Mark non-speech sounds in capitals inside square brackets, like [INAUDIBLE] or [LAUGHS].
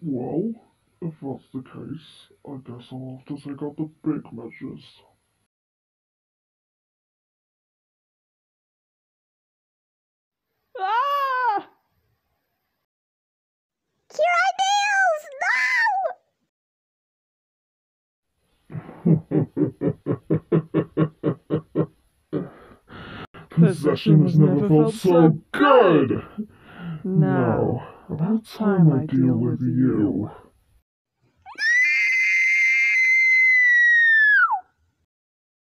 Well, if that's the case, I guess I'll have to take out the big measures. Ah! [LAUGHS] Possession has never felt so good! no. Now, about time I deal with you.